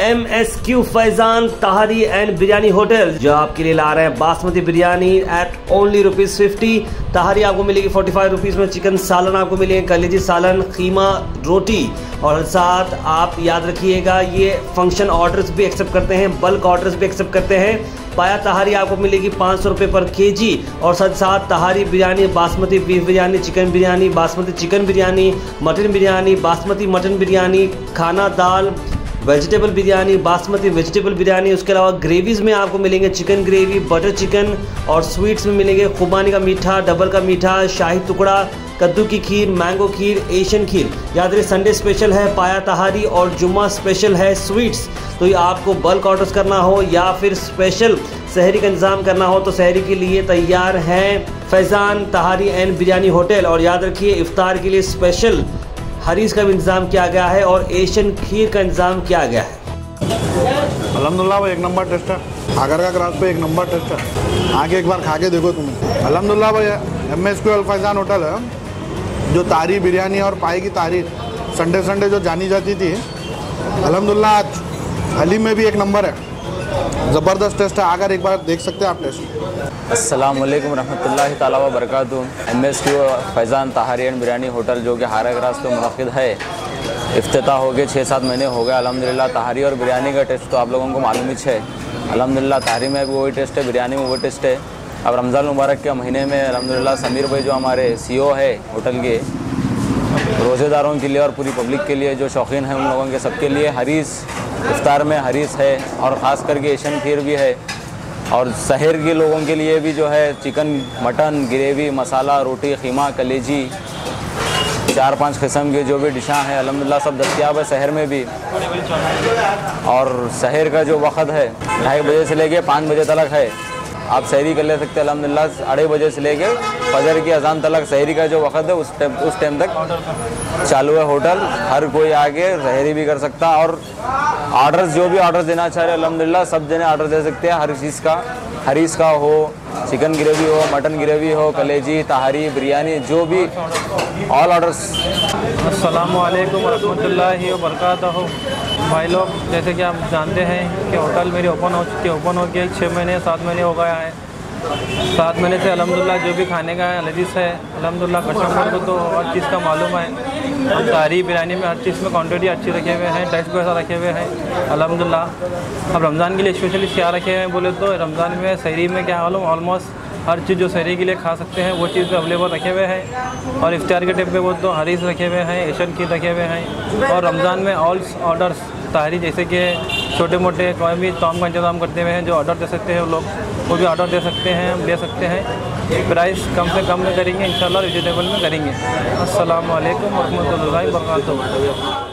M S Q Faizan Tahari and Biryani hotel जो आपके लिए ला रहे हैं basmati biryani at only rupees fifty tahari आपको मिलेगी फोर्टी फाइव रुपीज़ में चिकन सालन आपको मिलेगी, कलेजी सालन खीमा रोटी। और साथ आप याद रखिएगा, ये फ़ंक्शन ऑर्डर्स भी एक्सेप्ट करते हैं बल्क ऑर्डर्स भी एक्सेप्ट करते हैं। पाया तहारी आपको मिलेगी पाँच सौ रुपये पर के जी और साथ साथ tahari biryani, basmati beef biryani chicken biryani, basmati chicken biryani mutton biryani, basmati mutton biryani, खाना दाल वेजिटेबल बिरयानी, बासमती वेजिटेबल बिरयानी, उसके अलावा ग्रेवीज़ में आपको मिलेंगे चिकन ग्रेवी, बटर चिकन और स्वीट्स में मिलेंगे खुबानी का मीठा, डबल का मीठा, शाही टुकड़ा, कद्दू की खीर, मैंगो खीर, एशियन खीर। याद रही संडे स्पेशल है, पाया तहारी और जुम्मा स्पेशल है स्वीट्स तो ये आपको बल्क ऑर्डर्स करना हो या फिर स्पेशल शहरी का इंतज़ाम करना हो तो शहरी के लिए तैयार हैं फैज़ान तहारी एंड बिरयानी होटल। और याद रखिए, इफ्तार के लिए स्पेशल अलहमदुल्ला भाई एक नंबर टेस्ट है। आगर का पे एक नंबर टेस्ट है। आके एक बार खा के देखो तुम अलहमदुल्ला भाई M S Q Faizan hotel है। जो तारी बिरयानी और पाई की तारी संडे संडे जो जानी जाती थी। अलहमदुल्ला, आज हलीम में भी एक नंबर है। ज़बरदस्त टेस्ट है। आकर एक बार देख सकते हैं आप टेस्ट। अस्सलाम वालेकुम रहमतुल्लाहि ताला व M S Q Faizan Tahari and Biryani hotel जो कि हारा ग्रास पे मुनद है। अफ्ताह हो गए छः सात महीने हो गए। अलहमदिल्ला तहारी और बिरयानी का टेस्ट तो आप लोगों को मालूम ही है अलहमदिल्ला तहारी में भी वही टेस्ट है, बिरयानी में वही टेस्ट है। अब रमज़ान मुबारक के महीने में अलहमदिल्ला समीर भाई जो हमारे सी ओ है होटल के रोज़ेदारों के लिए और पूरी पब्लिक के लिए जो शौकीन हैं उन लोगों के सबके लिए हरीस इफ्तार में हरीस है और ख़ास करके एशियन खीर भी है। और शहर के लोगों के लिए भी जो है चिकन, मटन, ग्रेवी, मसाला, रोटी, खीमा, कलेजी, चार पाँच किस्म के जो भी डिशा हैं अलहमदिल्ला सब दस्तियाब है शहर में भी। और शहर का जो वक़्त है, ढाई बजे से लेके पाँच बजे तक है। आप शहरी कर ले सकते हैं अलहमदिल्ला अढ़ाई बजे से लेके फजर की अजान तक शहरी का जो वक़्त है, उस टाइम उस टाइम तक चालू है होटल। हर कोई आके शहरी भी कर सकता और ऑर्डर्स, जो भी ऑर्डर देना चाह रहे अलहमदिल्ला सब जने ऑर्डर दे सकते हैं, हर चीज़ का। हरीस का हो, चिकन ग्रेवी हो, मटन ग्रेवी हो, कलेजी, तहारी, बिरयानी, जो भी ऑल ऑर्डर्स असलकम वरहमल वरक भाई लोग, जैसे कि आप जानते हैं कि होटल मेरी ओपन हो चुकी है, ओपन हो गई छः महीने, सात महीने हो गया है। सात महीने से अलहमदिल्ला जो भी खाने का है लजीज है, अलहमदिल्ला कस्टमर को तो हर चीज़ का मालूम है। हम सारी बिरयानी में हर चीज़ में क्वांटिटी अच्छी रखे हुए हैं टेस्ट ऐसा रखे हुए हैं, अलहमदिल्ला। अब रमज़ान के लिए स्पेशली क्या रखे हुए हैं, बोले तो रमज़ान में शहरी में क्या मालूम ऑलमोस्ट हर चीज़ जो शहरी के लिए खा सकते हैं, वो चीज़ अवेलेबल रखे हुए हैं। और इफ्तार के टाइम पे वो तो हरीस रखे हुए हैं एशियन की रखे हुए हैं। और रमज़ान में ऑल्स ऑर्डर्स तारी, जैसे कि छोटे मोटे कोई भी काम का इंतज़ाम करते हुए हैं, जो ऑर्डर दे सकते हैं लोग, वो भी ऑर्डर दे सकते हैं ले सकते हैं। प्राइस कम से कम में करेंगे इन वेजिटेबल में करेंगे। असल वरहमल वर्क